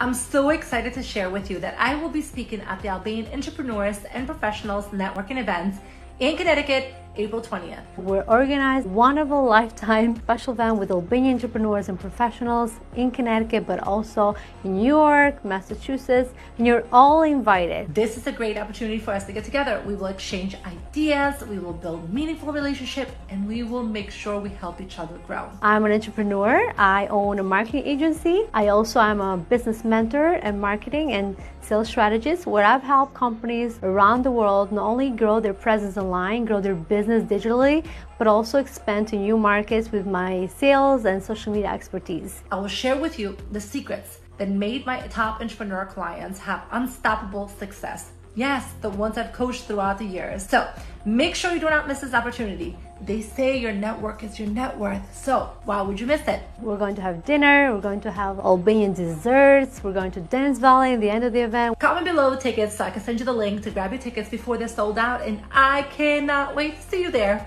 I'm so excited to share with you that I will be speaking at the Albanian Entrepreneurs and Professionals Networking events in Connecticut April 20th. We're organized one of a lifetime special event with Albanian entrepreneurs and professionals in Connecticut, but also in New York, Massachusetts, and you're all invited. This is a great opportunity for us to get together. We will exchange ideas, we will build meaningful relationship, and we will make sure we help each other grow. I'm an entrepreneur. I own a marketing agency. I also am a business mentor and marketing and sales strategist where I've helped companies around the world not only grow their presence online, grow their business business digitally, but also expand to new markets with my sales and social media expertise. I will share with you the secrets that made my top entrepreneur clients have unstoppable success. Yes, the ones I've coached throughout the years. So make sure you do not miss this opportunity. They say your network is your net worth. So why would you miss it? We're going to have dinner. We're going to have Albanian desserts. We're going to dance valle at the end of the event. Comment below tickets so I can send you the link to grab your tickets before they're sold out. And I cannot wait to see you there.